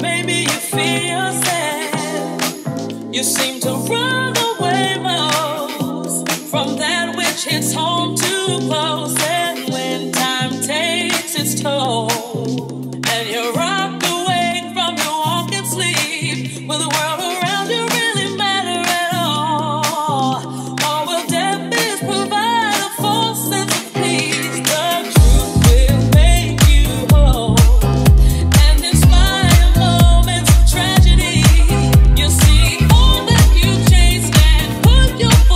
Maybe you feel sad. You seem to run away most from that which hits home too close. And when time takes its toll, and you're you.